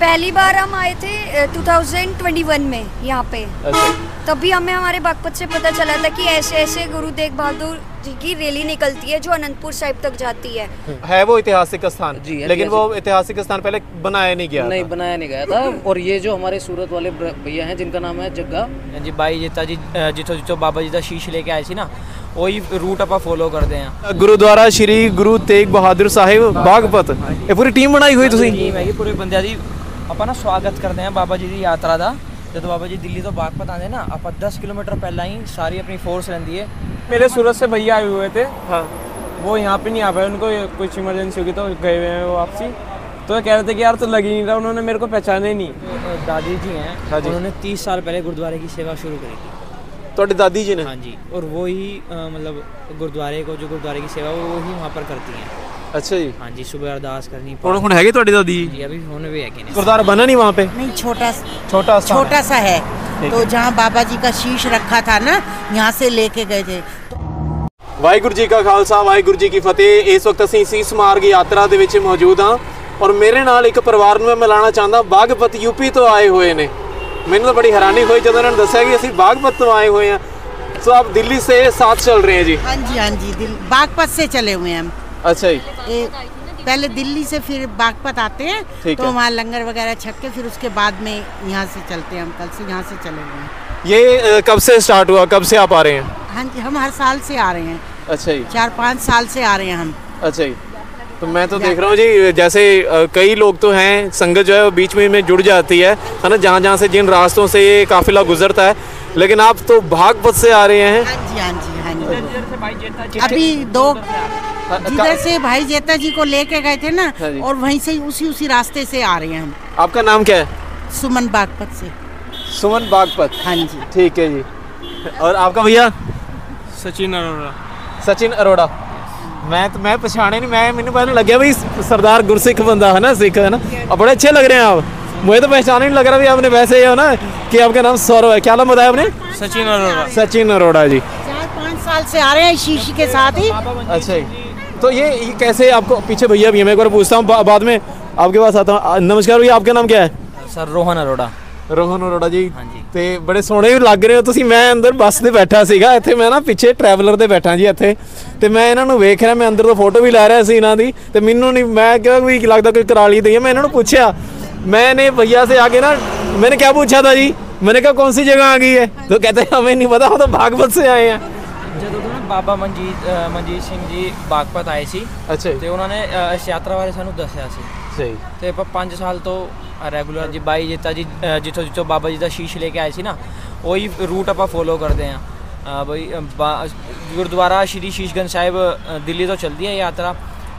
पहली बार हम आए थे अ, 2021 में यहाँ पे अच्छा तभी हमें हमारे बागपत से पता चला था कि ऐसे ऐसे गुरु तेग बहादुर जी की रैली निकलती है जो अनंतपुर साहिब तक जाती है है वो ऐतिहासिक स्थान जी, लेकिन वो ऐतिहासिक स्थान पहले बनाया नहीं गया नहीं था। बनाया नहीं गया था और ये जो हमारे सूरत वाले ब्र- भैया हैं जिनका नाम है जग्गा ਜੀ ਬਾਈ ਜੀਤਾ ਜੀ ਅ, ਜਿੱਥੋਂ ਜਿੱਥੋਂ ਬਾਬਾ ਜੀ ਦਾ ਸ਼ੀਸ਼ ਲੈ ਕੇ ਆਏ ਸੀ ਨਾ ਉਹੀ ਰੂਟ ਆਪਾਂ ਫੋਲੋ ਕਰਦੇ ਆਂ ਗੁਰਦੁਆਰਾ ਸ਼੍ਰੀ ਗੁਰੂ ਤੇਗ ਬਹਾਦਰ ਸਾਹਿਬ ਬਾਗਪਤ ਇਹ ਪੂਰੀ ਟੀਮ ਬਣਾਈ ਹੋਈ ਤੁਸੀਂ ਟੀਮ ਹੈਗੀ ਪੂਰੇ ਬੰਦਿਆਂ ਦੀ ਆਪਾਂ ਨਾ ਸਵਾਗਤ ਕਰਦੇ ਆਂ ਬਾਬਾ ਜੀ ਦੀ ਯਾਤਰਾ ਦਾ ਜਦੋਂ ਬਾਬਾ ਜੀ ਦਿੱਲੀ ਤੋਂ ਬਾਗਪਤ ਆਉਂਦੇ ਨਾ ਆਪਾਂ 10 ਕਿਲੋਮੀਟਰ ਪਹਿਲਾਂ ਹੀ ਸਾਰੀ ਆਪਣੀ ਫੋਰਸ ਰਹਿੰਦੀ ਹੈ मेरे सूरत से भैया आए हुए थे हाँ वो यहाँ पे नहीं आ पाए उनको कुछ इमरजेंसी होगी तो गए हुए हैं वो वापसी तो कह रहे थे कि यार तो लग ही नहीं रहा उन्होंने मेरे को पहचाना ही नहीं ਅ, ਦਾਦੀ ਜੀ हैं हाँ जी। उन्होंने 30 साल पहले गुरुद्वारे की सेवा शुरू करी थी ਤੁਹਾਡੀ ਦਾਦੀ ਜੀ ਨੇ हाँ जी और वो ही अ, मतलब गुरुद्वारे को जो गुरुद्वारे की सेवा वो ही वहाँ पर करती हैं ਅੱਛਾ ਜੀ हाँ जी सुबह अरदास करनी ਹੁਣ ਹੁਣ ਹੈਗੀ ਤੁਹਾਡੀ ਦਾਦੀ ਜੀ जी अभी होने भी है कि नहीं ਗੁਰਦੁਆਰਾ बना नहीं वहाँ पे नहीं छोटा छोटा स्थान छोटा सा है ठीक तो जहाँ बाबा जी का शीश रखा था ना यहाँ से लेके गए थे ਵਾਹਿਗੁਰੂ ਜੀ ਕਾ ਖਾਲਸਾ ਵਾਹਿਗੁਰੂ ਜੀ ਕੀ ਫਤਿਹ ਇਸ ਵਕਤ ਅਸੀਂ ਸੀਸ ਮਾਰਗ ਯਾਤਰਾ ਦੇ ਵਿੱਚ ਮੌਜੂਦ ਹਾਂ ਔਰ ਮੇਰੇ ਨਾਲ ਇੱਕ ਪਰਿਵਾਰ ਨੂੰ ਮੈਂ ਮਿਲਾਣਾ ਚਾਹੁੰਦਾ ਬਾਗਪਤ ਯੂਪੀ ਤੋਂ ਆਏ ਹੋਏ ਨੇ ਮੈਨੂੰ ਤਾਂ ਬੜੀ ਹੈਰਾਨੀ ਹੋਈ ਜਦੋਂ ਇਹਨਾਂ ਨੇ ਦੱਸਿਆ ਕਿ ਅਸੀਂ ਬਾਗਪਤ ਤੋਂ ਆਏ ਹੋਏ ਹਾਂ ਸੋ ਆਪ ਦਿੱਲੀ ਸੇ ਸਾਥ चल रहे हैं जी हाँ जी हाँ जी दिल बागपत से चले हुए हैं हम अच्छा जी ये पहले दिल्ली से फिर बागपत आते हैं ठीक तो है। वहाँ लंगर वगैरह छक के फिर उसके बाद में यहाँ से चलते हैं हम कल से यहाँ से चले हुए हैं ये अ, कब से स्टार्ट हुआ कब से आप आ रहे हैं हाँ जी हम हर साल से आ रहे हैं अच्छा जी चार पाँच साल से आ रहे हैं हम अच्छा जी तो मैं तो देख रहा हूँ जी जैसे कई लोग तो हैं संगत जो है वो बीच में में जुड़ जाती है है ना जहाँ जहाँ से जिन रास्तों से ये काफिला गुजरता है लेकिन आप तो भागपत से आ रहे हैं। हाँ जी हाँ जी हाँ जी। अभी दो जिधर से भाई जेता जी को लेके गए थे ना हाँ और वहीं से उसी उसी रास्ते से आ रहे हैं हम। आपका नाम क्या है? सुमन बागपत से। सुमन बागपत। हाँ जी। ठीक है जी। और आपका भैया? सचिन अरोड़ा। सचिन अरोड़ा। मैं तो मैं पछाने नहीं मैं मैंने पहले लग गया भाई सरदार गुरसिख बंदा है ना सिख है ना और बड़े अच्छे लग रहे हैं आप मुझे तो पहचान ही नहीं लग रहा भी आपने वैसे ही हो ना कि आपका नाम सौरव है क्या नाम बताया आपने सचिन अरोड़ा सचिन अरोड़ा जी चार पाँच साल से आ रहे हैं शीशी के साथ ही अच्छा जी तो ये, ये कैसे आपको पीछे भैया भी है मैं एक बार पूछता हूँ बा- बाद में आपके पास आता हूँ आ, नमस्कार भैया आपका नाम क्या है ਸਰ ਰੋਹਨ ਅਰੋੜਾ ਰੋਹਨ ਅਰੋੜਾ ਜੀ ਹਾਂਜੀ। ਤੇ ਬੜੇ ਸੋਹਣੇ ਵੀ ਲੱਗ ਰਹੇ ਹੋ ਤੁਸੀਂ ਮੈਂ ਅੰਦਰ ਬੱਸ ਤੇ ਬੈਠਾ ਸੀਗਾ ਇੱਥੇ ਮੈਂ ਨਾ ਪਿੱਛੇ ਟਰੈਵਲਰ ਤੇ ਬੈਠਾ ਜੀ ਇੱਥੇ ਤੇ ਮੈਂ ਇਹਨਾਂ ਨੂੰ ਵੇਖ ਰਿਹਾ ਮੈਂ ਅੰਦਰ ਤੋਂ ਫੋਟੋ ਵੀ ਲੈ ਰਿਹਾ ਸੀ ਇਹਨਾਂ ਦੀ ਤੇ ਮੈਨੂੰ ਨਹੀਂ मैं ਕਿਹਾ ਵੀ ਲੱਗਦਾ ਕੋਈ ਕਰਾਲੀ ਦੀ ਹੈ ਮੈਂ ਇਹਨਾਂ ਨੂੰ ਪੁੱਛਿਆ मैंने भैया से आगे ना मैंने क्या पूछा था जी मैंने कहा कौन सी जगह आ गई है तो कहते हैं हमें नहीं पता हम तो भागवत से आए हैं ਜਦੋਂ ਤੋਂ ਨਾ ਬਾਬਾ ਮਨਜੀਤ ਅ, ਮਨਜੀਤ ਸਿੰਘ ਜੀ ਬਾਗਪਤ ਆਏ ਸੀ अच्छा ਤੇ ਉਹਨਾਂ ਨੇ ਅ, ਇਸ ਯਾਤਰਾ ਬਾਰੇ ਸਾਨੂੰ ਦੱਸਿਆ ਸੀ सही ਤੇ ਆਪਾਂ 5 ਸਾਲ ਤੋਂ ਰੈਗੂਲਰ ਜੀ ਬਾਈ ਜੀਤਾ ਜੀ ਜਿੱਥੋਂ ਜਿੱਥੋਂ ਬਾਬਾ ਜੀ ਦਾ ਸ਼ੀਸ਼ ਲੈ ਕੇ ਆਏ ਸੀ ਨਾ ਉਹੀ ਰੂਟ ਆਪਾਂ ਫੋਲੋ ਕਰਦੇ ਆਂ ਬਈ ਗੁਰਦੁਆਰਾ ਸ਼੍ਰੀ ਸ਼ੀਸ਼ਗੰਜ ਸਾਹਿਬ ਦਿੱਲੀ ਤੋਂ ਚੱਲਦੀ ਹੈ ਯਾਤਰਾ।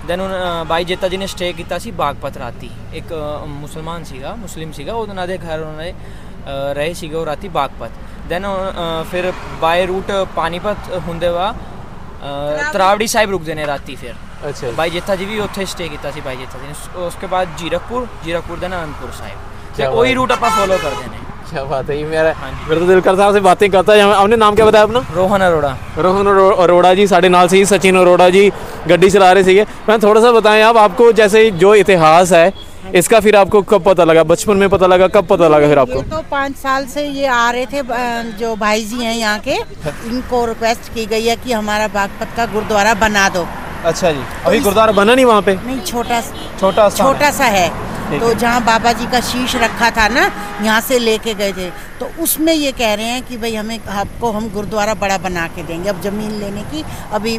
ਦੈਨ ਉਹ ਬਾਈ ਜੀਤਾ ਜੀ ਨੇ ਸਟੇ ਕੀਤਾ ਸੀ ਬਾਗਪਤ ਰਾਤੀ। ਇੱਕ ਮੁਸਲਮਾਨ ਸੀਗਾ ਮੁਸਲਿਮ ਸੀਗਾ ਉਹਨਾਂ ਦੇ ਘਰ ਉਹਨਾਂ ਨੇ ਰਹੇ ਸੀਗੇ ਉਹ ਰਾਤੀ ਬਾਗਪਤ। ਦੈਨ ਫਿਰ ਬਾਈ ਰੂਟ ਪਾਨੀਪਤ ਹੁੰਦੇ ਵਾ ਤਰਾਵੜੀ ਸਾਹਿਬ ਰੁਕਦੇ ਨੇ ਰਾਤੀ ਫਿਰ। अच्छा ਬਾਈ ਜੇਠਾ ਜੀ ਵੀ ਉੱਥੇ ਸਟੇ ਕੀਤਾ ਸੀ ਬਾਈ ਜੇਠਾ ਜੀ ਨੇ ਉਸ- ਉਸ ਤੋਂ ਬਾਅਦ ਜੀਰਕਪੁਰ ਜੀਰਕਪੁਰ ਦਾ ਅਨੰਦਪੁਰ ਸਾਹਿਬ ਤੇ ਕਿਆ ਉਹੀ ਬਾਤ। ਰੂਟ ਆਪਾਂ ਫੋਲੋ ਕਰਦੇ ਨੇ क्या बात है ये मेरा हाँ जी। मेरा तो दिल करता है आपसे बातें करता है आपने नाम क्या बताया अपना ਰੋਹਨ ਅਰੋੜਾ रोहन अरो- अरोड़ा जी साढ़े नाल से ही सचिन अरोड़ा जी गड्डी चला रहे थे मैं थोड़ा सा बताएं आप आपको जैसे जो इतिहास है इसका फिर आपको कब पता लगा बचपन में पता लगा कब पता लगा फिर आपको ये तो पाँच साल से ये आ रहे थे अ, जो भाई जी हैं यहाँ के इनको रिक्वेस्ट की गई है कि हमारा बागपत का गुरुद्वारा बना दो अच्छा जी। तो अभी गुरुद्वारा बना नहीं वहाँ पे? नहीं छोटा छोटा सा छोटा सा है। तो जहाँ बाबा जी का शीश रखा था ना यहाँ से लेके गए थे। तो उसमें ये कह रहे हैं कि भाई हमें आपको हम गुरुद्वारा बड़ा बना के देंगे। अब ज़मीन लेने की अभी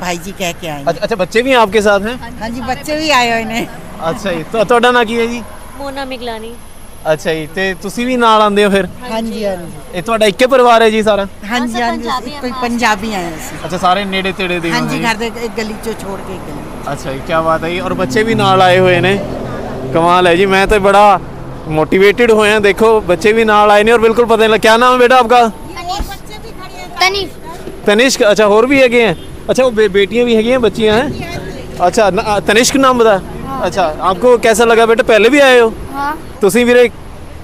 भाई जी कह के आए अच्छा, अच्छा बच्चे भी आपके साथ हैं? हाँ जी बच्चे भी आए हुए अच्छा जी तो ना की है जी? मोना मिगलानी। ਅੱਛਾ ਜੀ ਤੇ ਤੁਸੀਂ ਵੀ ਨਾਲ ਆਉਂਦੇ ਹੋ ਫਿਰ हाँ जी हाँ जी ਇਹ ਤੁਹਾਡਾ ਇੱਕੇ ਪਰਿਵਾਰ ਹੈ ਜੀ ਸਾਰਾ हाँ जी हाँ जी पंजाबी कोई हैं, पंजाबी आए हैं ऐसे। ਅੱਛਾ ਸਾਰੇ ਨੇੜੇ ਤੇੜੇ ਦੇ हाँ ਹੋਣੇ जी ਜੀ। घर दे एक गली चो छोड़ के एक गली ਅੱਛਾ ਜੀ ਕੀ ਬਾਤ ਹੈ ਜੀ ਔਰ ਬੱਚੇ ਵੀ ਨਾਲ ਆਏ ਹੋਏ ਨੇ ਕਮਾਲ ਹੈ ਜੀ ਮੈਂ ਤਾਂ ਬੜਾ ਮੋਟੀਵੇਟਿਡ ਹੋਇਆ ਦੇਖੋ ਬੱਚੇ ਵੀ ਨਾਲ ਆਏ ਨੇ ਔਰ ਬਿਲਕੁਲ ਪਤਾ ਨਹੀਂ ਲੱਗਾ ਕੀ ਨਾਮ ਹੈ ਬੇਟਾ ਆਪਕਾ ਤਨੀਫ तनिष्क अच्छा और भी हैगे हैं अच्छा वो बे, बेटियां भी हैगी हैं बच्चियां हैं अच्छा न, आ, तनिष्क नाम बता अच्छा आपको कैसा लगा बेटा पहले भी आए हो ਹਾਂ ਤੁਸੀਂ ਵੀਰੇ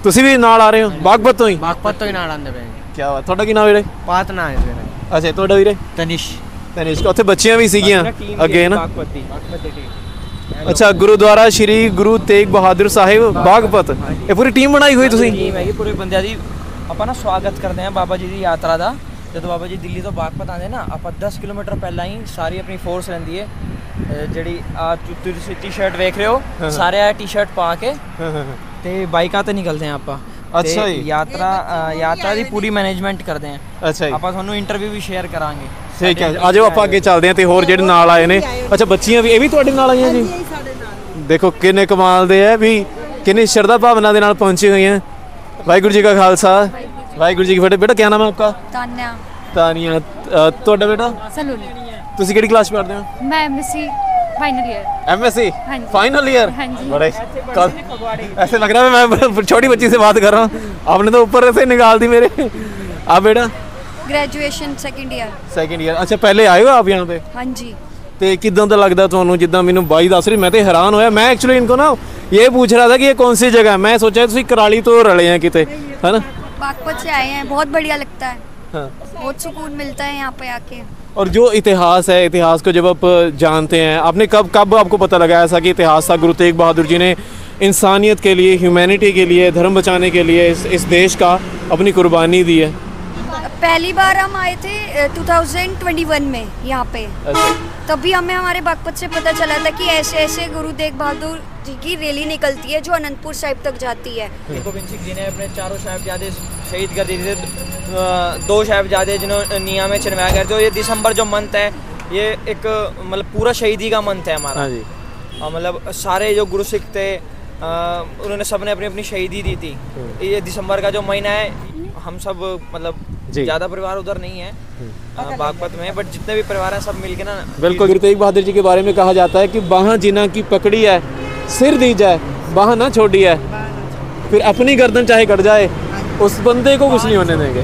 ਤੁਸੀਂ ਵੀ ਨਾਲ ਆ ਰਹੇ ਹੋ? ਬਾਗਪਤ ਤੋਂ ਹੀ? ਬਾਗਪਤ ਤੋਂ ਹੀ ਨਾਲ ਆਂਦੇ ਪਏ ਕੀ ਬਾਤ ਤੁਹਾਡਾ ਕੀ ਨਾਮ ਵੀਰੇ? ਪਾਤ ਹੈ ਵੀਰੇ। ਅੱਛਾ ਤੁਹਾਡਾ ਵੀਰੇ? ਤਨਿਸ਼। ਤਨਿਸ਼ ਉੱਥੇ ਬੱਚੀਆਂ ਵੀ ਸੀਗੀਆਂ ਅੱਗੇ ਨਾ ਅੱਛਾ ਗੁਰਦੁਆਰਾ ਸ਼੍ਰੀ ਗੁਰੂ ਤੇਗ ਬਹਾਦਰ ਸਾਹਿਬ ਬਾਗਪਤ। ਇਹ ਪੂਰੀ ਟੀਮ ਬਣਾਈ ਹੋਈ ਤੁਸੀਂ? ਟੀਮ ਹੈਗੀ ਪੂਰੇ ਬੰਦਿਆਂ ਦੀ। ਆਪਾਂ ਨਾ ਸਵਾਗਤ ਕਰਦੇ ਆ ਬਾਬਾ ਜੀ ਦੀ ਯਾਤਰਾ ਦਾ। ਜਦੋਂ ਬਾਬਾ ਜੀ ਦਿੱਲੀ ਤੋਂ ਬਾਗਪਤ ਆਉਂਦੇ ਨਾ ਆਪਾਂ 10 ਕਿਲੋਮੀਟਰ ਪਹਿਲਾਂ ਹੀ ਸਾਰੀ ਆਪਣੀ ਫੋਰਸ ਰਹਿੰਦੀ ਹੈ ਜਿਹੜੀ ਆ ਟੀ-ਸ਼ਰਟ ਵੇਖ ਰਹੇ ਹੋ? ਸਾਰੇ ਆ ਟੀ-ਸ਼ਰਟ ਪਾ ਕੇ। ਤੇ ਬਾਈਕਾਂ ਤੇ ਨਿਕਲਦੇ ਆ ਆਪਾਂ। ਅੱਛਾ ਜੀ। ਯਾਤਰਾ ਯਾਤਰਾ ਦੀ ਪੂਰੀ ਮੈਨੇਜਮੈਂਟ ਕਰਦੇ ਆ ਅੱਛਾ ਜੀ। ਆਪਾਂ ਤੁਹਾਨੂੰ ਇੰਟਰਵਿਊ ਵੀ ਸ਼ੇਅਰ ਕਰਾਂਗੇ। ਠੀਕ ਹੈ। ਆਜੋ ਆਪਾਂ ਅੱਗੇ ਚੱਲਦੇ ਆ ਤੇ ਹੋਰ ਜਿਹੜੇ ਨਾਲ ਆਏ ਨੇ। ਅੱਛਾ ਬੱਚੀਆਂ ਵੀ ਇਹ ਵੀ ਤੁਹਾਡੇ ਨਾਲ ਆਈਆਂ ਜੀ? ਦੇਖੋ ਕਿੰਨੇ ਕਮਾਲ ਦੇ ਆ ਵੀ ਕਿੰਨੀ ਸ਼ਰਧਾ ਭਾਵਨਾ ਦੇ ਨਾਲ ਪਹੁੰਚੀ ਹੋਈਆਂ। ਵਾਹਿਗੁਰੂ ਜੀ ਕਾ ਖਾਲਸਾ। ਵਾਹਿਗੁਰੂ ਜੀ ਕੀ ਫਤਿਹ। ਬੇਟਾ ਕੀ ਨਾਮ ਹੈ ਆਪਕਾ? ਤਾਨਿਆ। ਤਾਨੀਆ। ਤੁਹਾਡਾ ਬੇਟਾ? ਸਲੂਨ ਤੁਸੀਂ ਕਿਹੜੀ ਕਲਾਸ ਪੜ੍ਹਦੇ ਹੋ? ਮੈਂ MC फाइनल ईयर एमएससी हाँ जी। फाइनल ईयर हाँ जी। बड़े कल ऐसे लग रहा है मैं छोटी बच्ची से बात कर रहा हूँ आपने तो ऊपर से निकाल दी मेरे आप बेटा graduation second year second year अच्छा पहले आए हो आप यहाँ पे हाँ जी ਤੇ ਕਿਦਾਂ ਦਾ ਲੱਗਦਾ ਤੁਹਾਨੂੰ ਜਿੱਦਾਂ ਮੈਨੂੰ ਬਾਈ ਦੱਸ ਰਹੀ ਮੈਂ ਤੇ ਹੈਰਾਨ ਹੋਇਆ ਮੈਂ ਐਕਚੁਅਲੀ ਇਨਕੋ ਨਾ ਇਹ ਪੁੱਛ ਰਹਾ था कि ये कौन सी जगह है मैं सोचा ਤੁਸੀਂ कराली तो रले हैं किते है ना बागपत से आए हैं बहुत बढ़िया लगता है हाँ। बहुत सुकून मिलता है यहाँ पे आके और जो इतिहास है इतिहास को जब आप जानते हैं आपने कब कब आपको पता लगा ऐसा कि इतिहास था? गुरु तेग बहादुर जी ने इंसानियत के लिए ह्यूमैनिटी के लिए धर्म बचाने के लिए इस, इस देश का अपनी कुर्बानी दी है। पहली बार हम आए थे अ, 2021 में यहाँ पे। अच्छा। तभी हमें हमारे बागपत से पता चला था कि ऐसे ऐसे गुरु तेग बहादुर जी की रैली निकलती है जो अनंतपुर साहिब तक जाती है। गोबिंद सिंह जी ने अपने चारों साहिबजादे शहीद कर दिए थे। दो साहिबजादे जिन्होंने निया में चिनवाया गया तो ये दिसंबर जो मंथ है ये एक मतलब पूरा शहीदी का मंथ है हमारा। हाँ जी। और मतलब सारे जो गुरु सिख थे उन्होंने सबने अपनी अपनी शहीदी दी थी। ये दिसंबर का जो महीना है हम सब मतलब जी। ज़्यादा परिवार उधर नहीं है। बागपत में बट जितने भी परिवार हैं सब मिलके ना बिल्कुल। गुरु तेग बहादुर जी के बारे में कहा जाता है कि बाह जिना की पकड़ी है सिर दी जाए बाह ना छोड़ी है। फिर अपनी गर्दन चाहे कट जाए उस बंदे को कुछ नहीं होने देंगे।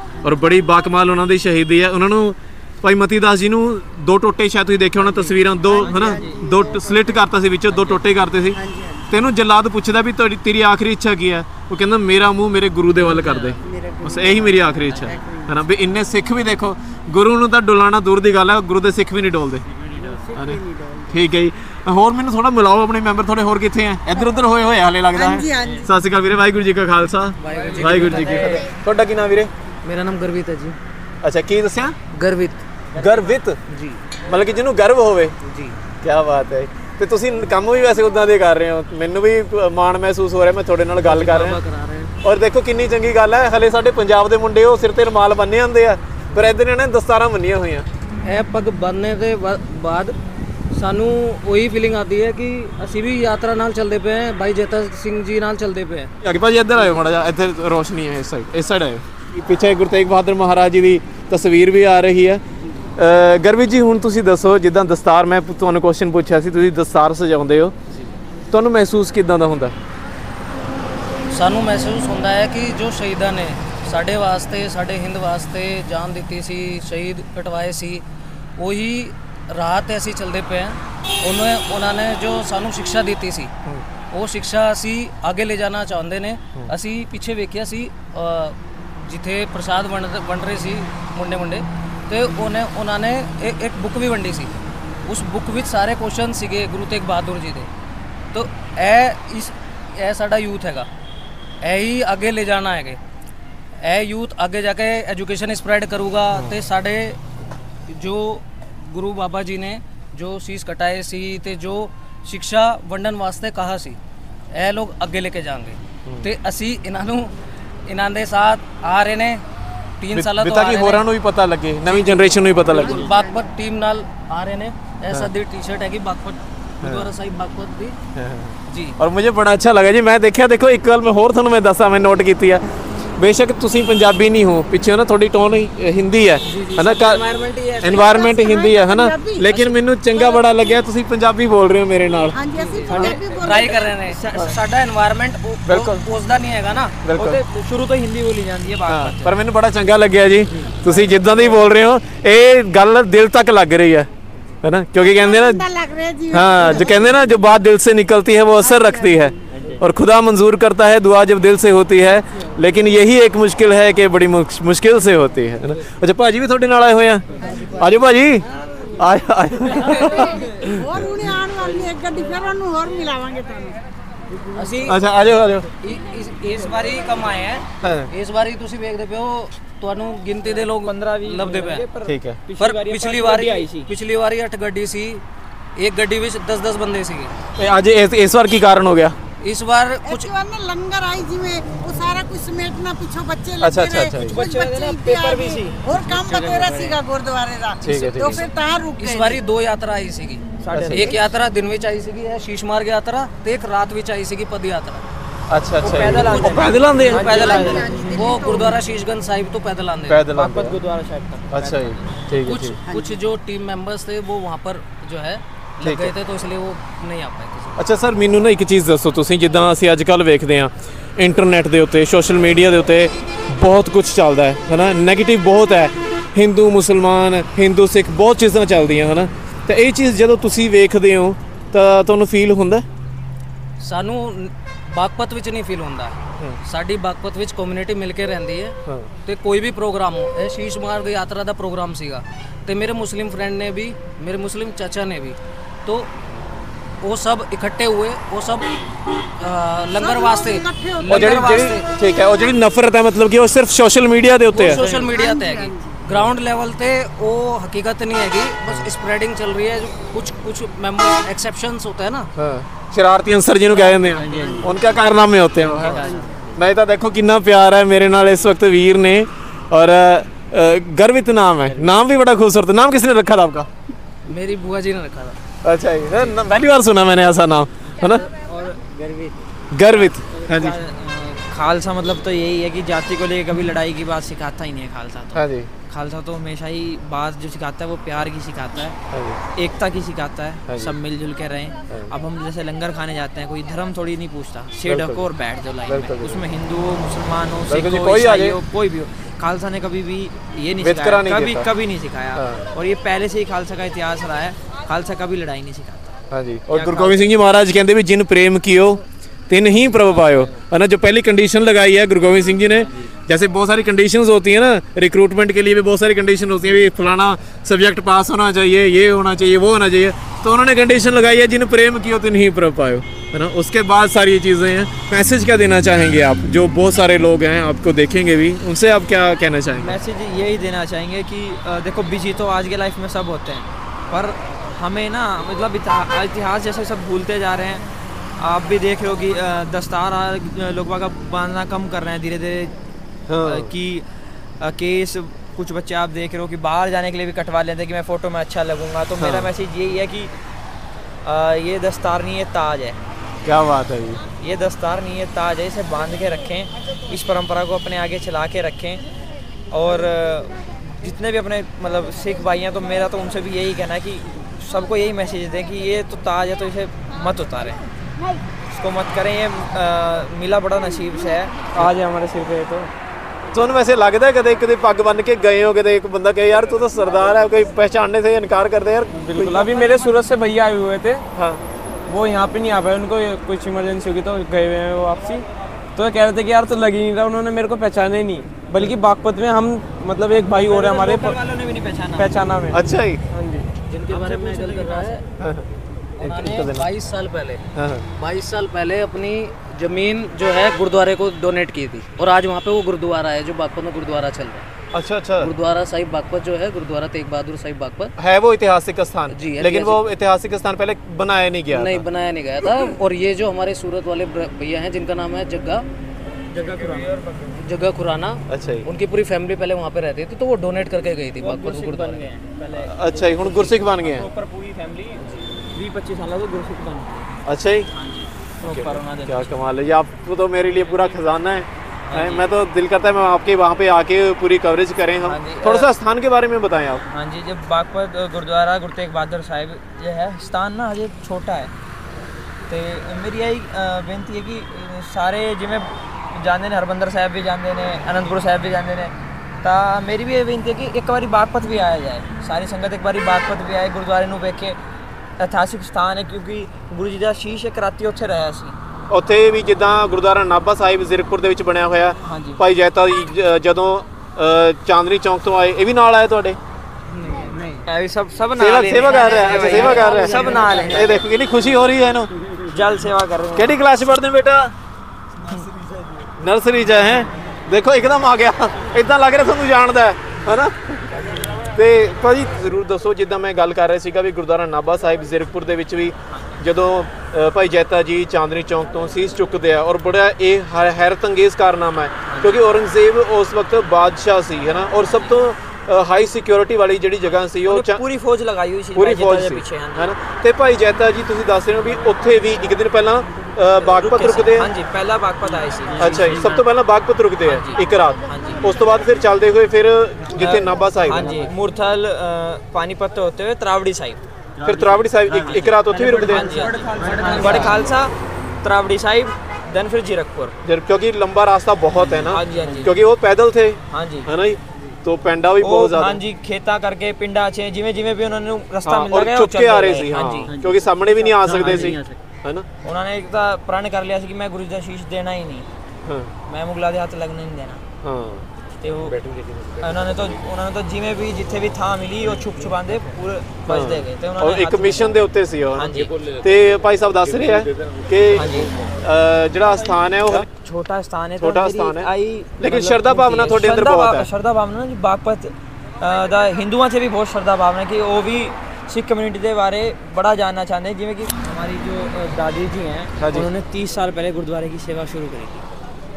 ਔਰ ਬੜੀ ਬਾਕਮਾਲ ਉਹਨਾਂ ਦੀ ਸ਼ਹੀਦੀ ਹੈ। ਉਹਨਾਂ ਨੂੰ ਭਾਈ ਮਤੀ ਦਾਸ ਜੀ ਨੂੰ ਦੋ ਟੋਟੇ ਸ਼ਾਇਦ ਤੁਸੀਂ ਦੇਖਿਆ ਹੋਣਾ ਤਸਵੀਰਾਂ ਦੋ ਹਨਾ? ਦੋ ਸਲਿੱਟ ਕਰਤਾ ਸੀ ਵਿੱਚੋਂ ਦੋ ਟੋਟੇ ਕਰਤੇ ਸੀ। ਤੇ ਇਹਨੂੰ ਜਲਾਦ ਪੁੱਛਦਾ ਵੀ ਤੁਹਾਡੀ ਤੇਰੀ ਆਖਰੀ ਇੱਛਾ ਕੀ ਹੈ? ਉਹ ਕਹਿੰਦਾ ਮੇਰਾ ਮੂੰਹ ਮੇਰੇ ਗੁਰੂ ਦੇ ਵੱਲ ਕਰ ਦੇ ਬਸ ਇਹੀ ਮੇਰੀ ਆਖਰੀ ਇੱਛਾ। ਹੈ ਹਨਾ ਵੀ ਇੰਨੇ ਸਿੱਖ ਵੀ ਦੇਖੋ ਗੁਰੂ ਨੂੰ ਤਾਂ ਡੁਲਾਣਾ ਦੂਰ ਦੀ ਗੱਲ ਹੈ ਗੁਰੂ ਦੇ ਸਿੱਖ ਵੀ ਨਹੀਂ ਡੋਲਦੇ? ਠੀਕ ਹੈ ਜੀ। ਹੋਰ ਮੈਨੂੰ ਥੋੜਾ ਮਿਲਾਓ ਆਪਣੇ ਮੈਂਬਰ ਥੋੜੇ ਹੋਰ ਕਿੱਥੇ ਆ ਇੱਧਰ ਉੱਧਰ ਹੋਏ ਹੋਏ ਹਾਲੇ ਲੱਗਦਾ ਹੈ। ਸਤਿ ਸ਼੍ਰੀ ਅਕਾਲ ਵੀਰੇ ਵਾਹਿਗੁਰੂ ਜੀ ਕਾ ਖਾਲਸਾ। ਵਾਹਿਗੁਰੂ ਜੀ ਕੀ ਫਤਿਹ। ਤੁਹਾਡਾ ਕੀ ਨਾਮ ਵੀਰੇ? ਮੇਰਾ ਨਾਮ ਗਰਵਿਤ ਹੈ ਜੀ। ਅੱਛਾ ਕੀ ਦੱਸਿਆ? ਗਰਵਿਤ। ਗਰਵਿਤ? ਜੀ। ਮਤਲਬ ਕਿ ਜਿਹਨੂੰ ਗਰਵ ਹੋਵੇ। ਜੀ। ਕੀ ਬਾਤ ਹੈ। ਤੇ ਤੁਸੀਂ ਕੰਮ ਵੀ ਵੈਸੇ ਉਦਾਂ ਦੇ ਕਰ ਰਹੇ ਹੋ। ਮੈਨੂੰ ਵੀ ਮਾਣ ਮਹਿਸੂਸ ਹੋ ਰਿਹਾ ਮੈਂ ਤੁਹਾਡੇ ਨਾਲ ਗੱਲ ਕਰ ਰਿਹਾ। ਔਰ ਦੇਖੋ ਕਿੰਨੀ ਚੰਗੀ ਗੱਲ ਹੈ। ਹਲੇ ਸਾਡੇ ਪੰਜਾਬ ਦੇ ਮੁੰਡੇ ਉਹ ਸਿਰ ਤੇ ਰਮਾਲ ਬੰਨੇ ਹੁੰਦੇ ਆ। ਪਰ ਇਧਰ ਇਹਨਾਂ ਨੇ ਦਸਤਾਰਾਂ ਬੰਨੀਆਂ ਹੋਈਆਂ। ਇਹ ਪੱਗ ਬੰਨਨੇ ਦੇ ਬਾਅਦ ਸਾਨੂੰ ਉਹੀ ਫੀਲਿੰਗ ਆਦੀ ਹੈ ਕਿ ਅਸੀਂ ਵੀ ਯਾਤਰਾ ਨਾਲ ਚੱਲਦੇ ਪਏ ਹਾਂ। ਭਾਈ ਜੇਤਾ ਸਿੰਘ ਜੀ ਨਾਲ ਚੱਲਦੇ ਪਏ ਹਾਂ। ਅੱਗੇ ਭਾਜੀ ਇੱਧਰ ਆਇਓ ਮਾੜਾ ਜਿਹਾ। ਇੱਥੇ ਰੋਸ਼ਨੀ ਹੈ ਇਸ ਸਾਈਡ ਇਸ ਸਾਈਡ ਆਇਓ। ਪਿੱਛੇ ਗੁਰੂ ਤੇਗ ਬਹਾਦਰ ਮਹਾਰਾਜ ਜੀ ਦੀ ਤਸਵੀਰ ਵੀ ਆ ਰਹੀ ਹੈ। ਗਰਵੀ ਜੀ ਹੁਣ ਤੁਸੀਂ ਦੱਸੋ ਜਿੱਦਾਂ ਦਸਤਾਰ ਮੈਂ ਤੁਹਾਨੂੰ ਕੁਐਸਚਨ ਪੁੱਛਿਆ ਸੀ ਤੁਸੀਂ ਦਸਤਾਰ ਸਜਾਉਂਦੇ ਹੋ। ਤੁਹਾਨੂੰ ਮਹਿਸੂਸ ਕਿਦਾਂ ਦਾ ਹੁੰਦਾ? ਸਾਨੂੰ ਮਹਿਸੂਸ ਹੁੰਦਾ ਹੈ ਕਿ ਜੋ ਸ਼ਹੀਦਾਂ ਨੇ ਸਾਡੇ ਵਾਸਤੇ ਸਾਡੇ ਹਿੰਦ ਵਾਸਤੇ ਜਾਨ ਦਿੱਤੀ ਸੀ ਸ਼ਹੀਦ ਕਟਵਾਏ ਸੀ ਉਹੀ ਰਾਹ ਤੇ ਅਸੀਂ ਚੱਲਦੇ ਪਏ ਉਹਨੇ ਉਹਨਾਂ ਨੇ ਜੋ ਸਾਨੂੰ ਸਿੱਖਿਆ ਦਿੱਤੀ ਸੀ ਉਹ ਸਿੱਖਿਆ ਅਸੀਂ ਅੱਗੇ ਲੈ ਜਾਣਾ ਚਾਹੁੰਦੇ ਨੇ। ਅਸੀਂ ਪਿੱਛੇ ਵੇਖਿਆ ਸੀ ਜਿੱਥੇ ਪ੍ਰਸਾਦ ਵੰਡ ਵੰਡ ਰਹੇ ਸੀ ਮੁੰਡੇ ਮੁੰਡੇ ਤੇ ਉਹਨੇ ਉਹਨਾਂ ਨੇ ਇੱਕ ਬੁੱਕ ਵੀ ਵੰਡੀ ਸੀ। ਉਸ ਬੁੱਕ ਵਿੱਚ ਸਾਰੇ ਕੁਐਸਚਨ ਸੀਗੇ ਗੁਰੂ ਤੇਗ ਬਹਾਦਰ ਜੀ ਦੇ। ਤੋ ਇਹ ਇਸ ਇਹ ਸਾਡਾ ਯੂਥ ਹੈਗਾ। ਇਹ ਹੀ ਅੱਗੇ ਲੈ ਜਾਣਾ ਹੈਗੇ। ਇਹ ਯੂਥ ਅੱਗੇ ਜਾ ਕੇ ਐਜੂਕੇਸ਼ਨ ਸਪਰੈਡ ਕਰੂਗਾ ਤੇ ਸਾਡੇ ਜੋ ਗੁਰੂ ਬਾਬਾ ਜੀ ਨੇ ਜੋ ਸੀਸ ਕਟਾਏ ਸੀ ਤੇ ਜੋ ਸਿੱਖਿਆ ਵੰਡਣ ਵਾਸਤੇ ਕਹਾ ਸੀ ਇਹ ਲੋਕ ਅੱਗੇ ਲੈ ਕੇ ਜਾਣਗੇ। ਤੇ ਅਸੀਂ ਇਹਨਾਂ ਨੂੰ ਇਹਨਾਂ ਦੇ ਸਾਥ ਆ ਰਹੇ ਨੇ। 3 ਸਾਲਾਂ ਤੋਂ ਆ ਕਿ ਰਹੇ ਹੋਰਾਂ ਨੇ। ਨੂੰ ਵੀ ਪਤਾ ਲੱਗੇ ਨਵੀਂ ਜਨਰੇਸ਼ਨ ਨੂੰ ਵੀ ਪਤਾ ਲੱਗੇ। ਬਾਗਪਤ ਟੀਮ ਨਾਲ ਆ ਰਹੇ ਨੇ। ਇਹ ਸਾਡੀ ਟੀ-ਸ਼ਰਟ ਹੈਗੀ ਬਾਗਪਤ ਗੁਰਦੁਆਰਾ ਸਾਹਿਬ ਬਾਗਪਤ ਦੀ। ਜੀ। ਔਰ ਮੈਨੂੰ ਬੜਾ ਅੱਛਾ ਲੱਗਾ ਜੀ ਮੈਂ ਦੇਖਿਆ ਦੇਖੋ ਇੱਕ ਗੱਲ ਮੈਂ ਹੋਰ ਤੁਹਾਨੂੰ ਮੈਂ ਦੱਸਾਂ ਮੈਂ ਨੋਟ ਕੀਤੀ ਆ। ਬੇਸ਼ੱਕ ਤੁਸੀਂ ਪੰਜਾਬੀ ਨਹੀਂ ਹੋ ਪਿੱਛੇ ਨਾ ਤੁਹਾਡੀ ਟੋਨ ਹਿੰਦੀ ਹੈ ਹਨਾ এনवायरमेंट ਹਿੰਦੀ ਹੈ ਹਨਾ ਲੇਕਿਨ ਮੈਨੂੰ ਚੰਗਾ ਬੜਾ ਲੱਗਿਆ ਤੁਸੀਂ ਪੰਜਾਬੀ ਬੋਲ ਰਹੇ ਹੋ ਮੇਰੇ ਨਾਲ। ਪਰ ਮੈਨੂੰ ਬੜਾ ਚੰਗਾ ਲੱਗਿਆ ਜੀ। ਤੁਸੀਂ ਜਿੱਦਾਂ ਦੀ ਬੋਲ ਰਹੇ ਹੋ ਇਹ ਗੱਲ ਦਿਲ ਤੱਕ ਲੱਗ ਰਹੀ ਹੈ है ना ਕਹਿੰਦੇ ਨਾ हैं ना हाँ जो कहते हैं ना जो बात दिल से निकलती है वो और खुदा मंजूर करता है दुआ जब दिल से होती है लेकिन यही एक मुश्किल है कि बड़ी मुश- मुश्किल से होती है है ना अच्छा भाजी भी थोड़े नाल आए हुए हैं आजो भाजी आए आए ਹੋਰ ਹੁਣੇ ਆਉਣ ਵਾਲੀ ਇੱਕ ਗੱਡੀ ਫਿਰ ਉਹਨੂੰ ਹੋਰ ਮਿਲਾਵਾਂਗੇ ਤੁਹਾਨੂੰ ਅਸੀਂ अच्छा आजो आजो ਇ- ਇਸ ਇਸ ਵਾਰੀ ਕਮ ਆਏ ਹੈ ਹਾਂ। ਇਸ ਵਾਰੀ ਤੁਸੀਂ ਵੇਖਦੇ ਪਿਓ ਤੁਹਾਨੂੰ ਗਿਣਤੀ ਦੇ ਲੋਕ 15 20 ਲੱਭਦੇ ਪਏ ठीक है ਪਰ ਵਾਰੀ ਪਿਛਲੀ ਆਪਾਂ ਵਾਰੀ ਆਈ ਸੀ। ਪਿਛਲੀ ਵਾਰੀ 8 ਗੱਡੀ ਸੀ ਇੱਕ ਗੱਡੀ ਵਿੱਚ 10-10 ਬੰਦੇ ਸੀਗੇ ਤੇ ਅੱਜ ਇਸ ਇਸ ਵਾਰ ਕੀ ਕਾਰਨ ਹੋ ਗਿਆ इस बार कुछ में लंगर आई जी में वो सारा कुछ समेटना पीछे बच्चे लगे अच्छा अच्छा अच्छा कुछ अच्छा। बच्चे, बच्चे पेपर भी सी और काम बतेरा का गुरुद्वारे का तो फिर तहां रुक इस बारी दो यात्रा आई सीगी। एक यात्रा दिन में आई सीगी है शीश मार्ग यात्रा तो एक रात में आई सीगी पद यात्रा। हाँ, तो कुछ कुछ जो टीम मेंबर्स थे वो वहाँ पर जो है लग गए थे तो इसलिए वो नहीं आ पाए ਅੱਛਾ ਸਰ ਮੈਨੂੰ ਨਾ ਇੱਕ ਚੀਜ਼ ਦੱਸੋ ਤੁਸੀਂ ਜਿੱਦਾਂ ਅਸੀਂ ਅੱਜ ਕੱਲ ਵੇਖਦੇ ਹਾਂ ਇੰਟਰਨੈਟ ਦੇ ਉੱਤੇ ਸੋਸ਼ਲ ਮੀਡੀਆ ਦੇ ਉੱਤੇ ਬਹੁਤ ਕੁਝ ਚੱਲਦਾ ਹੈ ਹਨਾ? 네ਗੇਟਿਵ ਬਹੁਤ ਹੈ। ਹਿੰਦੂ ਮੁਸਲਮਾਨ ਹਿੰਦੂ ਸਿੱਖ ਬਹੁਤ ਚੀਜ਼ਾਂ ਚੱਲਦੀਆਂ ਹਨਾ? ਤੇ ਇਹ ਚੀਜ਼ ਜਦੋਂ ਤੁਸੀਂ ਵੇਖਦੇ ਹੋ ਤਾਂ ਤੁਹਾਨੂੰ ਫੀਲ ਹੁੰਦਾ ਸਾਨੂੰ ਬਾਗਪਤ ਵਿੱਚ ਨਹੀਂ ਫੀਲ ਹੁੰਦਾ। ਸਾਡੀ ਬਾਗਪਤ ਵਿੱਚ ਕਮਿਊਨਿਟੀ ਮਿਲ ਕੇ ਰਹਿੰਦੀ ਹੈ। ਤੇ ਕੋਈ ਵੀ ਪ੍ਰੋਗਰਾਮ ਹੋ ਇਹ ਸ਼ੀਸ਼ ਮਾਰਗ ਯਾਤਰਾ ਦਾ ਪ੍ਰੋਗਰਾਮ ਸੀਗਾ। ਤੇ ਮੇਰੇ ਮੁਸਲਿਮ ਫਰੈਂਡ ਨੇ ਵੀ ਮੇਰੇ ਮੁਸਲਿਮ ਚਾਚਾ ਨੇ ਵੀ। तो वो सब इकट्ठे हुए वो सब अ, लंगर वास्ते ਉਹ लंगर ਜਿਹੜੀ वास्ते ਜਿਹੜੀ ਠੀਕ ਹੈ ਉਹ ਜਿਹੜੀ ਨਫ਼ਰਤ ਹੈ ਮਤਲਬ ਕਿ ਉਹ ਸਿਰਫ ਸੋਸ਼ਲ ਮੀਡੀਆ ਦੇ ਉੱਤੇ ਹੈ सोशल मीडिया ते हैगी ग्राउंड लेवल ते वो हकीकत नहीं हैगी बस स्प्रेडिंग चल रही है जो कुछ कुछ मेंबर एक्सेप्शंस होते हैं ना ਹਾਂ ਸ਼ਰਾਰਤੀ ਅੰਸਰ ਜਿਹਨੂੰ ਕਹਿ ਦਿੰਦੇ ਆ ਉਨਕੇ ਕਾਰਨਾਮੇ ਹੋਤੇ ਹਨ ਨਹੀਂ ਤਾਂ ਦੇਖੋ ਕਿੰਨਾ ਪਿਆਰ ਹੈ ਮੇਰੇ ਨਾਲ ਇਸ ਵਕਤ ਵੀਰ ਨੇ ਔਰ ਅ, ਗਰਵਿਤ ਨਾਮ ਹੈ ਨਾਮ भी बड़ा खूबसूरत नाम किसने रखा था आपका मेरी बुआ जी ने रखा था अच्छा पहली बार सुना मैंने ऐसा नाम है ना? और गर्वित। गर्वित। हाँ जी। खालसा मतलब तो यही है कि जाति को लेकर कभी लड़ाई की बात सिखाता ही नहीं है खालसा तो। हाँ जी। खालसा तो हमेशा ही बात जो सिखाता है वो प्यार की सिखाता है हाँ एकता की सिखाता हाँ है सब मिलजुल के रहें। अब हम जैसे लंगर खाने जाते हैं कोई धर्म थोड़ी नहीं पूछता सिर। ढको और बैठ जाओ लाइन में। उसमें हिंदू हो मुसलमान हो सिख हो ईसाई। हो कोई भी हो खालसा ने कभी भी ये नहीं सिखाया कभी कभी नहीं सिखाया। हाँ। और ये पहले से ही खालसा का इतिहास रहा है खालसा कभी लड़ाई नहीं सिखाता। हाँ जी। और गुरु गोविंद सिंह जी महाराज कहते भी जिन प्रेम कियो तिन ही प्रभ पायो। है ना जो पहली कंडीशन लगाई है गुरु गोविंद सिंह जी ने जैसे बहुत सारी कंडीशंस होती है ना रिक्रूटमेंट के लिए भी बहुत सारी कंडीशन होती है भी फलाना सब्जेक्ट पास होना चाहिए ये होना चाहिए वो होना चाहिए। तो उन्होंने कंडीशन लगाई है जिन प्रेम कियो तिन ही प्रभ पायो। है ना? उसके बाद सारी चीज़ें हैं। मैसेज क्या देना चाहेंगे आप? जो बहुत सारे लोग हैं आपको देखेंगे भी उनसे आप क्या कहना चाहेंगे? मैसेज यही देना चाहेंगे कि देखो बिज़ी तो आज के लाइफ में सब होते हैं पर हमें ना मतलब इतिहास जैसे सब भूलते जा रहे हैं। आप भी देख रहे हो कि दस्तार लोग का बांधना कम कर रहे हैं धीरे धीरे हाँ। कि केस कुछ बच्चे आप देख रहे हो कि बाहर जाने के लिए भी कटवा लेते हैं कि मैं फ़ोटो में अच्छा लगूँगा। तो मेरा हाँ। मैसेज यही है कि ये दस्तार नहीं ये ताज है। क्या बात है जी ये दस्तार नहीं है ताज है इसे बाँध के रखें इस परंपरा को अपने आगे चला के रखें। और जितने भी अपने मतलब सिख भाई हैं तो मेरा तो उनसे भी यही कहना है कि सबको यही मैसेज दें कि ये तो ताज है तो इसे मत उतारें। इसको मत करें ये आ, मिला बड़ा नसीब से है। आज है हमारे सिर पे तो। तुम तो वैसे लगता है कदम ਕਦੇ पग बन के गए हो कद एक बंद कहे यार तू तो सरदार है कोई पहचानने से इनकार कर दे यार बिल्कुल। अभी मेरे सूरत से भैया आए हुए थे। हाँ। वो यहाँ पे नहीं आ पाए उनको कुछ इमरजेंसी होगी तो गए हुए हैं वो वापसी। तो कह रहे थे कि यार तो लग ही नहीं रहा उन्होंने मेरे को पहचाने ही नहीं। बल्कि बागपत में हम मतलब एक भाई हो रहे हमारे पहचाना। में अच्छा ही। हाँ हाँ जिनके बारे में गल कर रहा है। उन्होंने 22 साल पहले बाईस साल पहले अपनी ज़मीन जो है गुरुद्वारे को डोनेट की थी। और आज वहाँ पे वो गुरुद्वारा है जो बागपत में गुरुद्वारा चल रहा है। अच्छा अच्छा। गुरुद्वारा साहिब बागपत जो है गुरुद्वारा तेग बहादुर साहिब बागपत। है वो ऐतिहासिक स्थान। जी, लेकिन वो ऐतिहासिक स्थान पहले बनाया नहीं गया नहीं था। बनाया नहीं गया था। और ये जो हमारे सूरत वाले भैया हैं जिनका नाम है जग्गा जगह खुराना। जगह खुराना। अच्छा जी। उनकी पूरी फैमिली पहले वहाँ पे रहती थी तो वो डोनेट करके गई थी बागपत गुरुद्वारे। अच्छा जी हूँ गुरसिख बन गए। हाँ, हैं पूरी फैमिली भी पच्चीस साल तो गुरसिख बन अच्छा जी। हाँ क्या कमाल है। ये आप तो मेरे लिए पूरा खजाना है। हाँ मैं तो दिल करता है मैं आपके वहाँ पे आके पूरी कवरेज करें हम। थोड़ा सा स्थान के बारे में बताएँ आप। हाँ जी जब बागपत गुरुद्वारा गुरु तेग बहादुर साहिब जो है स्थान ना अजय छोटा है। तो मेरी यही बेनती है कि सारे जिमें ਜਾਂਦੇ ਨੇ ਹਰਬੰਦਰ ਸਾਹਿਬ ਵੀ ਜਾਂਦੇ ਨੇ ਅਨੰਦਪੁਰ ਸਾਹਿਬ ਵੀ ਜਾਂਦੇ ਨੇ। ਤਾਂ ਮੇਰੀ ਵੀ ਇਹ ਬੇਨਤੀ ਹੈ ਕਿ ਇੱਕ ਵਾਰੀ ਬਾਗਪਤ ਵੀ ਆਇਆ ਜਾਏ। ਸਾਰੀ ਸੰਗਤ ਇੱਕ ਵਾਰੀ ਬਾਗਪਤ ਵੀ ਆਏ ਗੁਰਦੁਆਰੇ ਨੂੰ ਵੇਖੇ। ਇਤਿਹਾਸਿਕ ਸਥਾਨ ਹੈ ਕਿਉਂਕਿ ਗੁਰੂ ਜੀ ਦਾ ਸ਼ੀਸ਼ ਇੱਕ ਰਾਤੀ ਉੱਥੇ ਰਿਹਾ ਸੀ। ਉੱਥੇ ਵੀ ਜਿੱਦਾਂ ਗੁਰਦੁਆਰਾ ਨਾਭਾ ਸਾਹਿਬ ਜ਼ੀਰਕਪੁਰ ਦੇ ਵਿੱਚ ਬਣਿਆ ਹੋਇਆ। ਭਾਈ ਜੈਤਾ ਜੀ ਜਦੋਂ ਚਾਂਦਨੀ ਚੌਂਕ ਤੋਂ ਆਏ ਇਹ ਵੀ ਨਾਲ ਆਏ ਤੁਹਾਡੇ? ਨਹੀਂ ਇਹ ਸਭ ਸਭ ਨਾਲ ਹੀ ਸੇਵਾ। ਕਰ ਰਿਹਾ ਅੱਛਾ ਸੇਵਾ ਕਰ ਰਿਹਾ। ਸਭ ਨਾਲ ਹੈ ਇਹ ਦੇਖੋ ਕਿੰਨੀ ਖੁਸ਼ੀ ਹੋ ਰਹੀ ਹੈ ਇਹਨੂੰ। ਜਲ ਸੇਵਾ ਕਰ ਰਹੇ ਕਿਹੜੀ ਕਲਾਸ ਪੜ੍ਹਦੇ ਹੋ ਬੇਟਾ? ਨਰਸਰੀ 'ਚ ਹੈ। ਦੇਖੋ, ਇੱਕਦਮ ਆ ਗਿਆ। ਇਦਾਂ ਲੱਗ ਰਿਹਾ ਤੁਹਾਨੂੰ ਜਾਣਦਾ ਹੈ ਹਨਾ? ਤੇ ਭਾਜੀ, ਜ਼ਰੂਰ ਦੱਸੋ, ਜਿੱਦਾਂ ਮੈਂ ਗੱਲ ਕਰ ਰਿਹਾ ਸੀਗਾ ਵੀ ਗੁਰਦੁਆਰਾ ਨਾਭਾ ਸਾਹਿਬ, ਜ਼ੀਰਕਪੁਰ ਦੇ ਵਿੱਚ ਵੀ ਜਦੋਂ ਭਾਈ ਜੈਤਾ ਜੀ ਚਾਂਦਨੀ ਚੌਂਕ ਤੋਂ ਸੀਸ ਚੁੱਕਦੇ ਆ, ਔਰ ਬੜਾ ਇਹ ਹੈ- ਹੈਰਤ ਅੰਗੇਜ਼ ਕਾਰਨਾਮਾ ਹੈ, ਕਿਉਂਕਿ ਔਰੰਗਜ਼ੇਬ ਉਸ ਵਕਤ ਬਾਦਸ਼ਾਹ ਸੀ, ਹਨਾ? ਔਰ ਸਭ ਤੋਂ ਹਾਈ ਸਿਕਿਉਰਿਟੀ ਵਾਲੀ ਜਿਹੜੀ ਜਗ੍ਹਾ ਸੀ ਉਹ ਪੂਰੀ ਫੌਜ ਲਗਾਈ ਹੋਈ ਸੀ ਪੂਰੀ ਫੌਜ ਦੇ ਪਿੱਛੇ ਹੈਨਾ? ਤੇ ਭਾਈ ਜੈਤਾ ਜੀ ਤੁਸੀਂ ਦੱਸ ਰਹੇ ਹੋ ਵੀ ਉੱਥੇ ਵੀ ਇੱਕ ਦਿਨ ਪਹਿਲਾਂ ਬਾਗਪਤ। ਰੁਕਦੇ ਆ? ਹਾਂਜੀ ਪਹਿਲਾ ਬਾਗਪਤ ਆਏ ਸੀ। ਅੱਛਾ ਜੀ ਸਭ ਤੋਂ ਪਹਿਲਾਂ ਬਾਗਪਤ ਰੁਕਦੇ ਆ। ਇੱਕ ਰਾਤ। ਉਸ ਤੋਂ ਬਾਅਦ ਫਿਰ ਚੱਲਦੇ ਹੋਏ ਫਿਰ ਜਿੱਥੇ ਨਾਭਾ ਸਾਹਿਬ। ਹਾਂਜੀ ਮੂਰਥਲ ਪਾਨੀਪਤ ਹੋਤੇ ਹੋਏ ਤਰਾਵੜੀ ਸਾਹਿਬ। ਫਿਰ ਤਰਾਵੜੀ ਸਾਹਿਬ ਇੱਕ- ਰਾਤ ਉੱਥੇ ਵੀ ਰੁਕਦੇ ਆ? ਹਾਂਜੀ ਬੜੇ ਖਾਲਸਾ ਤਰਾਵੜੀ ਸਾਹਿਬ ਦੈਨ ਫਿਰ ਜੀਰਕਪੁਰ। ਕਿਉਂਕਿ ਲੰਬਾ ਰਾਸਤਾ ਬਹੁਤ ਹੈ ਨਾ। ਕਿਉਂਕਿ ਉਹ ਪੈਦਲ ਥੇ। ਹਾਂਜੀ। ਹੈ ਨਾ ਜੀ? ਤੋਂ ਪੈਂਡਾ ਵੀ ਬਹੁਤ ਉਹ ਜ਼ਿਆਦਾ। ਹਾਂਜੀ ਖੇਤਾਂ ਕਰਕੇ ਪਿੰਡਾਂ 'ਚ ਜਿਵੇਂ ਜਿਵੇਂ ਵੀ ਉਹਨਾਂ ਨੂੰ ਰਸਤਾ ਮਿਲਦਾ ਗਿਆ ਚੁੱਕ ਕੇ ਆ ਰਹੇ ਸੀ ਹਾਂ। ਹਾਂਜੀ। ਕਿਉਂਕਿ ਸਾਹਮਣੇ ਵੀ ਨਹੀਂ ਆ ਸਕਦੇ ਸੀ ਹੈ ਨਾ ਉਹਨਾਂ ਨੇ ਇੱਕ ਤਾਂ ਪ੍ਰਣ ਕਰ ਲਿਆ ਸੀ ਕਿ ਮੈਂ ਗੁਰੂ ਜੀ ਦਾ ਸ਼ੀਸ਼ ਦੇਣਾ ਹੀ ਨਹੀਂ। ਹਾਂ। ਮੈਂ ਮੁਗਲਾਂ ਦੇ ਹੱਥ ਲੱਗਣ ਨਹੀਂ ਦੇਣਾ। ਹਾਂ। ਤੇ ਉਹ ਉਹਨਾਂ ਨੇ ਤਾਂ ਉਹਨਾਂ ਨੇ ਤਾਂ ਜਿਵੇਂ ਵੀ ਜਿੱਥੇ ਵੀ ਥਾਂ ਮਿਲੀ ਉਹ ਛੁਪ ਛੁਪਾਉਂਦੇ ਪੂਰੇ ਵੱਜਦੇ ਗਏ ਤੇ ਉਹਨਾਂ ਨੇ ਇੱਕ ਮਿਸ਼ਨ ਦੇ ਉੱਤੇ ਸੀ ਉਹ। ਤੇ ਭਾਈ ਸਾਹਿਬ ਦੱਸ ਰਿਹਾ ਕਿ ਜਿਹੜਾ ਸਥਾਨ ਹੈ ਉਹ ਛੋਟਾ ਸਥਾਨ ਹੈ ਛੋਟਾ ਸਥਾਨ ਹੈ। ਲੇਕਿਨ ਸ਼ਰਧਾ ਭਾਵਨਾ ਤੁਹਾਡੇ ਅੰਦਰ ਬਹੁਤ ਹੈ। ਸ਼ਰਧਾ ਭਾਵਨਾ ਜੀ ਬਾਗਪਤ ਦਾ ਹਿੰਦੂਆਂ 'ਚ ਵੀ ਬਹੁਤ ਸ਼ਰਧਾ ਭਾਵਨਾ ਕਿ ਉਹ ਵੀ ਸਿੱਖ ਕਮਿਊਨਿਟੀ ਦੇ ਬਾਰੇ ਬੜਾ ਜਾਨਣਾ ਚਾਹੁੰਦੇ। ਜਿਵੇਂ ਕਿ ਹਮਾਰੀ ਜੋ ਦਾਦੀ ਜੀ ਹੈ ਉਹਨਾਂ ਨੇ 30 ਸਾਲ ਪਹਿਲੇ ਗੁਰਦੁਆਰੇ ਦੀ ਸੇਵਾ ਸ਼ੁਰੂ ਕਰੀ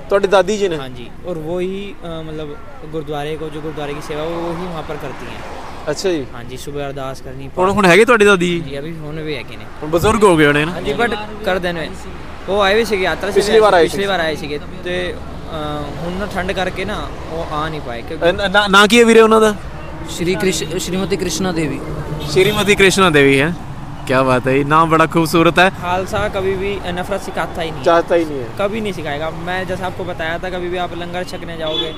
ਤੁਹਾਡੀ ਦਾਦੀ जी ने हाँ जी और वो ही अ, मतलब गुरुद्वारे को जो गुरुद्वारे की सेवा वो ही वहाँ पर करती हैं ਅੱਛਾ ਜੀ हाँ जी सुबह अरदास करनी ਹੁਣ ਹੁਣ ਹੈਗੇ ਤੁਹਾਡੀ ਦਾਦੀ ਜੀ जी अभी होने भी है कि नहीं ਹੁਣ ਬਜ਼ੁਰਗ ਹੋ ਗਏ ਹੋਣੇ ਨਾ हाँ जी बट कर देने ਉਹ ਆਏ ਵੀ ਸੀਗੇ ਯਾਤਰਾ ਸੀ ਪਿਛਲੀ ਵਾਰ ਆਏ ਪਿਛਲੀ ਸੀ। ਵਾਰ ਆਏ ਸੀਗੇ ਤੇ ਅ, ਹੁਣ ਨਾ ਠੰਡ ਕਰਕੇ ਨਾ ਉਹ ਆ ਨਹੀਂ ਪਾਏ ਕਿਉਂਕਿ ਅ, ਨਾ- ਨਾ ਕੀ ਹੈ ਵੀਰੇ ਉਹਨਾਂ ਦਾ श्री कृष्ण श्रीमती कृष्णा देवी श्रीमती कृष्णा देवी है क्या बात है नाम बड़ा खूबसूरत है। खालसा कभी भी नफरत सिखाता ही नहीं। चाहता ही नहीं है। कभी नहीं सिखाएगा। मैं जैसा आपको बताया था कभी भी आप लंगर छकने जाओगे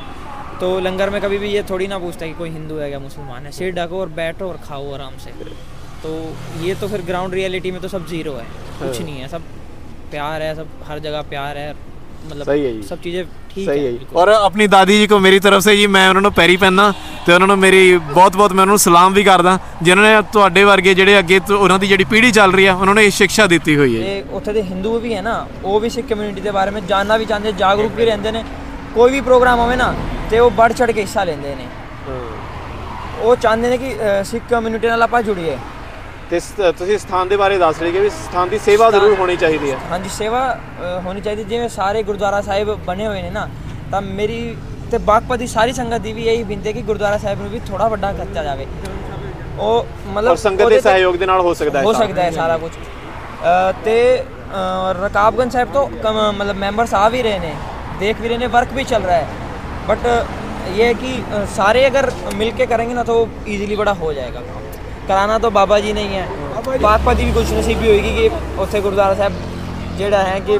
तो लंगर में कभी भी ये थोड़ी ना पूछता कि कोई हिंदू है या मुसलमान है। सिर ढको और बैठो और खाओ आराम से। तो ये तो फिर ग्राउंड रियलिटी में तो सब ज़ीरो है। कुछ नहीं है सब प्यार है सब हर जगह प्यार है। मतलब सही है जी। सब चीज़ें ठीक ਸਹੀ है ਹੈ ਜੀ बिल्कुल। ਔਰ ਆਪਣੀ ਦਾਦੀ ਜੀ ਕੋ ਮੇਰੀ ਤਰਫ ਸੇ ਜੀ ਮੈਂ ਉਹਨਾਂ ਨੂੰ ਪੈਰੀ ਪੈਣਾ ਤੇ ਉਹਨਾਂ ਨੂੰ ਮੇਰੀ ਬਹੁਤ ਬਹੁਤ ਮੈਂ ਉਹਨਾਂ ਨੂੰ ਸਲਾਮ ਵੀ ਕਰਦਾ ਜਿਨ੍ਹਾਂ ਨੇ ਤੁਹਾਡੇ ਵਰਗੇ ਜਿਹੜੇ ਅੱਗੇ ਤੋਂ ਉਹਨਾਂ ਦੀ ਜਿਹੜੀ ਪੀੜ੍ਹੀ ਚੱਲ ਰਹੀ ਆ ਉਹਨਾਂ ਨੂੰ ਇਹ ਸਿੱਖਿਆ ਦਿੱਤੀ ਹੋਈ ਹੈ ਤੇ ਉੱਥੇ ਦੇ ਹਿੰਦੂ ਵੀ ਹੈ ਨਾ ਉਹ ਵੀ ਸਿੱਖ ਕਮਿਊਨਿਟੀ ਦੇ ਬਾਰੇ ਵਿੱਚ ਜਾਣਨਾ ਵੀ ਚਾਹੁੰਦੇ ਜਾਗਰੂਕ ਵੀ ਰਹਿੰਦੇ ਨੇ ਕੋਈ ਵੀ ਪ੍ਰੋਗਰਾਮ ਹੋਵੇ ਨਾ ਤੇ ਉਹ ਵੱਧ ਚੜ ਕੇ ਹਿੱਸਾ ਲੈਂਦੇ ਨੇ ਉਹ ਚਾਹੁੰਦੇ ਨੇ ਕਿ ਅ, ਸਿੱਖ ਕਮਿਊਨਿਟੀ ਨਾਲ ਆਪਾਂ ਜੁੜੀਏ ਤੇ ਤੁਸੀਂ ਸਥਾਨ ਦੇ ਬਾਰੇ ਦੱਸ ਰਹੇ ਵੀ ਸਥਾਨ ਦੀ ਸੇਵਾ ਜ਼ਰੂਰ ਹੋਣੀ ਚਾਹੀਦੀ ਹੈ। ਹਾਂਜੀ ਸੇਵਾ ਹੋਣੀ ਚਾਹੀਦੀ। ਜਿਵੇਂ ਸਾਰੇ ਗੁਰਦੁਆਰਾ ਸਾਹਿਬ ਬਣੇ ਹੋਏ ਨੇ ਨਾ ਤਾਂ ਮੇਰੀ ਤੇ ਬਾਗਪਤ ਦੀ ਸਾਰੀ ਸੰਗਤ ਦੀ ਵੀ ਇਹੀ ਬੇਨਤੀ ਹੈ ਕਿ ਗੁਰਦੁਆਰਾ ਸਾਹਿਬ ਨੂੰ ਵੀ ਥੋੜਾ ਵੱਡਾ ਕੀਤਾ ਜਾਵੇ। ਉਹ ਮਤਲਬ ਸੰਗਤ ਦੇ ਸਹਿਯੋਗ ਦੇ ਨਾਲ ਹੋ ਸਕਦਾ ਹੈ ਹੋ ਸਕਦਾ ਹੈ ਸਾਰਾ ਕੁਝ ਤੇ ਅ, ਸਾਹਿਬ ਤੋਂ ਕਮ- ਮਤਲਬ ਮੈਂਬਰਸ ਆ ਵੀ ਰਹੇ ਨੇ ਦੇਖ ਵੀ ਰਹੇ ਨੇ ਵਰਕ ਵੀ ਚੱਲ ਰਿਹਾ ਹੈ। ਬਟ ਇਹ ਹੈ ਕਿ ਸਾਰੇ ਅਗਰ ਮਿਲ ਕੇ ਕरेंगे ਨਾ ਤਾਂ ਉਹ ਈਜ਼ੀਲੀ ਬੜਾ ਹੋ ਜਾਏਗਾ। ਕਰਾਣਾ ਤਾਂ ਬਾਬਾ ਜੀ ਨਹੀਂ ਹੈ ਬਾਬਾ ਜੀ ਵੀ ਕੁਛ ਨਸੀਬੀ ਹੋਏਗੀ ਕਿ ਉੱਥੇ ਗੁਰਦੁਆਰਾ ਸਾਹਿਬ ਜਿਹੜਾ ਹੈ ਕਿ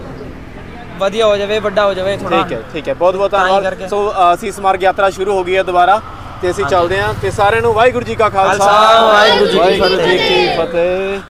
ਵਧੀਆ ਹੋ ਜਾਵੇ ਵੱਡਾ ਹੋ ਜਾਵੇ ਥੋੜਾ ਠੀਕ ਹੈ ਠੀਕ ਹੈ। ਬਹੁਤ ਬਹੁਤ ਧੰਨਵਾਦ। ਸੋ ਅਸੀਂ ਸਮਾਰਗ ਯਾਤਰਾ ਸ਼ੁਰੂ ਹੋ ਗਈ ਹੈ ਦੁਬਾਰਾ ਤੇ ਅਸੀਂ ਚੱਲਦੇ ਹਾਂ ਤੇ ਸਾਰਿਆਂ ਨੂੰ ਵਾਹਿਗੁਰੂ ਜੀ ਕਾ ਖਾਲਸਾ। ਵਾਹਿਗੁਰੂ ਜੀ ਕੀ ਫਤਿਹ।